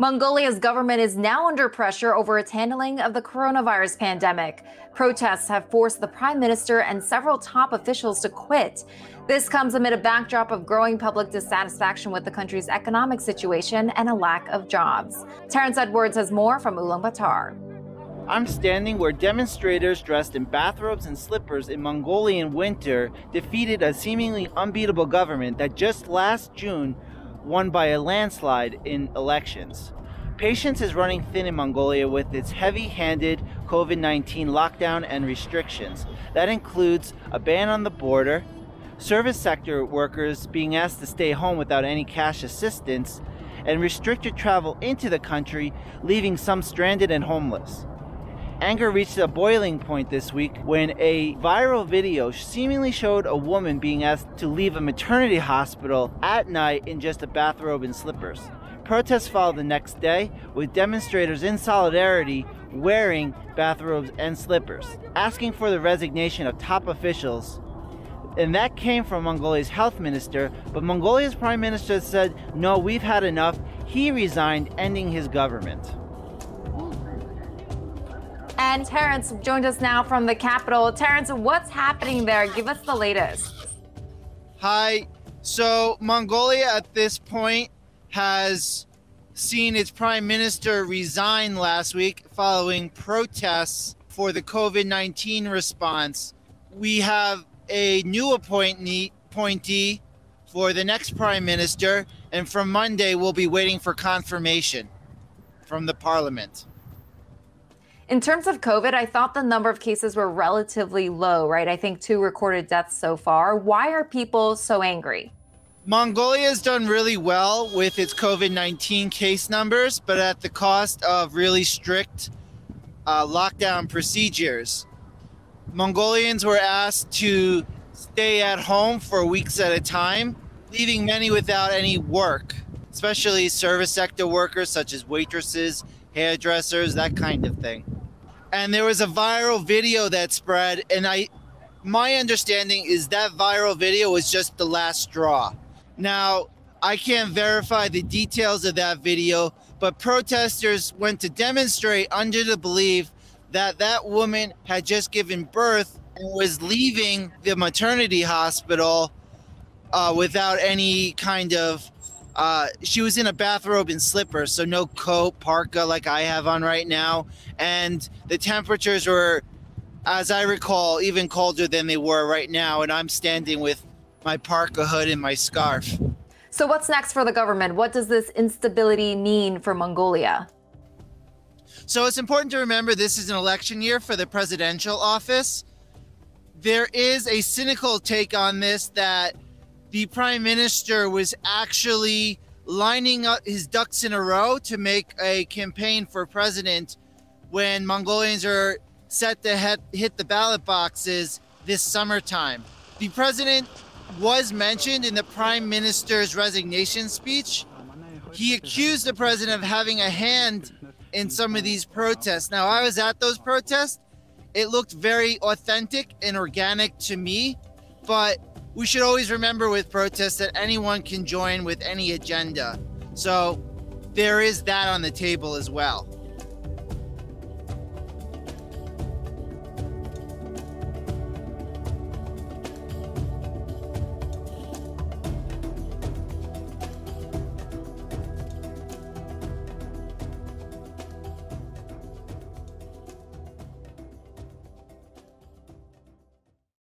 Mongolia's government is now under pressure over its handling of the coronavirus pandemic. Protests have forced the prime minister and several top officials to quit. This comes amid a backdrop of growing public dissatisfaction with the country's economic situation and a lack of jobs. Terrence Edwards has more from Ulaanbaatar. I'm standing where demonstrators dressed in bathrobes and slippers in Mongolian winter defeated a seemingly unbeatable government that just last June won by a landslide in elections. Patience is running thin in Mongolia with its heavy handed COVID 19 lockdown and restrictions. That includes a ban on the border, service sector workers being asked to stay home without any cash assistance, and restricted travel into the country, leaving some stranded and homeless. Anger reached a boiling point this week when a viral video seemingly showed a woman being asked to leave a maternity hospital at night in just a bathrobe and slippers. Protests followed the next day, with demonstrators in solidarity wearing bathrobes and slippers, asking for the resignation of top officials. And that came from Mongolia's health minister, but Mongolia's prime minister said, no, we've had enough. He resigned, ending his government. And Terrence joined us now from the capital. Terrence, what's happening there? Give us the latest. Hi. So, Mongolia at this point has seen its prime minister resign last week following protests for the COVID 19 response. We have a new appointee, appointee for the next prime minister, and from Monday, we'll be waiting for confirmation from the parliament. In terms of COVID, I thought the number of cases were relatively low, right? I think two recorded deaths so far. Why are people so angry? Mongolia has done really well with its COVID 19 case numbers, but at the cost of really strict uh, lockdown procedures. Mongolians were asked to stay at home for weeks at a time, leaving many without any work, especially service sector workers such as waitresses, hairdressers, that kind of thing and there was a viral video that spread and i my understanding is that viral video was just the last straw. Now i can't verify the details of that video but protesters went to demonstrate under the belief that that woman had just given birth and was leaving the maternity hospital uh, without any kind of uh, she was in a bathrobe and slippers, so no coat, parka like I have on right now. And the temperatures were, as I recall, even colder than they were right now. And I'm standing with my parka hood and my scarf. So, what's next for the government? What does this instability mean for Mongolia? So, it's important to remember this is an election year for the presidential office. There is a cynical take on this that the prime minister was actually lining up his ducks in a row to make a campaign for president when Mongolians are set to hit the ballot boxes this summertime. The president was mentioned in the prime minister's resignation speech. He accused the president of having a hand in some of these protests. Now, I was at those protests. It looked very authentic and organic to me, but we should always remember with protests that anyone can join with any agenda. So there is that on the table as well.